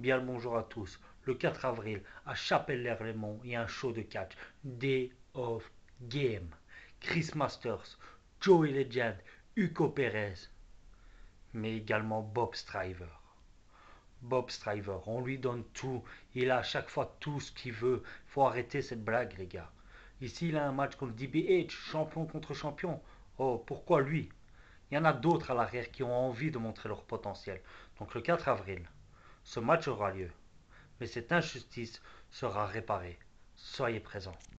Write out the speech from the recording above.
Bien le bonjour à tous. Le 4 avril, à Chapelle-l'Erlemont, il y a un show de catch. Day of Game. Chris Masters, Joey Legend, Hugo Perez, mais également Bob Striver. Bob Striver, on lui donne tout. Il a à chaque fois tout ce qu'il veut. faut arrêter cette blague, les gars. Ici, il a un match contre DBH, champion contre champion. Oh, pourquoi lui? Il y en a d'autres à l'arrière qui ont envie de montrer leur potentiel. Donc le 4 avril, ce match aura lieu, mais cette injustice sera réparée. Soyez présents.